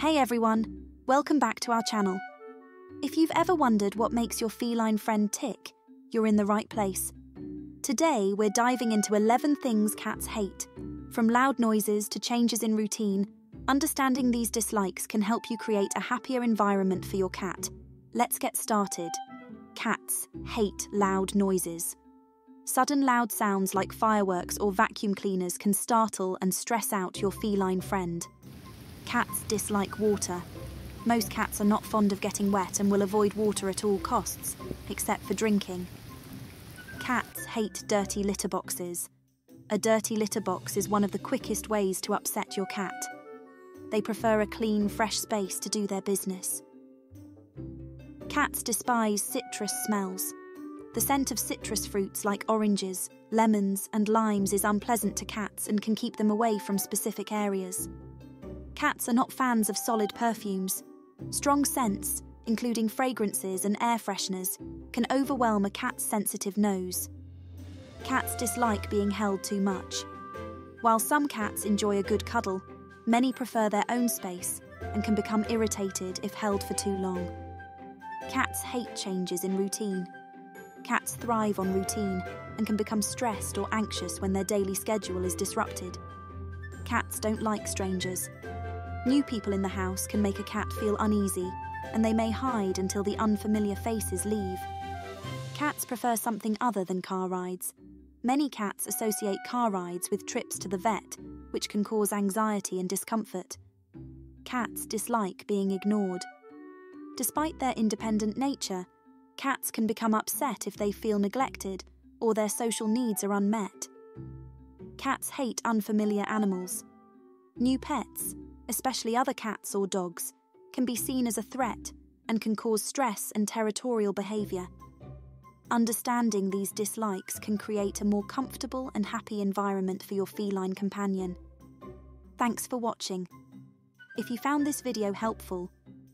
Hey everyone, welcome back to our channel. If you've ever wondered what makes your feline friend tick, you're in the right place. Today, we're diving into 11 things cats hate. From loud noises to changes in routine, understanding these dislikes can help you create a happier environment for your cat. Let's get started. Cats hate loud noises. Sudden loud sounds like fireworks or vacuum cleaners can startle and stress out your feline friend. Cats dislike water. Most cats are not fond of getting wet and will avoid water at all costs, except for drinking. Cats hate dirty litter boxes. A dirty litter box is one of the quickest ways to upset your cat. They prefer a clean, fresh space to do their business. Cats despise citrus smells. The scent of citrus fruits like oranges, lemons, and limes is unpleasant to cats and can keep them away from specific areas. Cats are not fans of solid perfumes. Strong scents, including fragrances and air fresheners, can overwhelm a cat's sensitive nose. Cats dislike being held too much. While some cats enjoy a good cuddle, many prefer their own space and can become irritated if held for too long. Cats hate changes in routine. Cats thrive on routine and can become stressed or anxious when their daily schedule is disrupted. Cats don't like strangers. New people in the house can make a cat feel uneasy, and they may hide until the unfamiliar faces leave. Cats prefer something other than car rides. Many cats associate car rides with trips to the vet, which can cause anxiety and discomfort. Cats dislike being ignored. Despite their independent nature, cats can become upset if they feel neglected or their social needs are unmet. Cats hate unfamiliar animals. New pets, especially other cats or dogs, can be seen as a threat and can cause stress and territorial behaviour. Understanding these dislikes can create a more comfortable and happy environment for your feline companion. Thanks for watching. If you found this video helpful,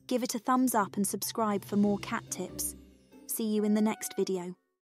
give it a thumbs up and subscribe for more cat tips. See you in the next video.